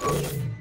Oh.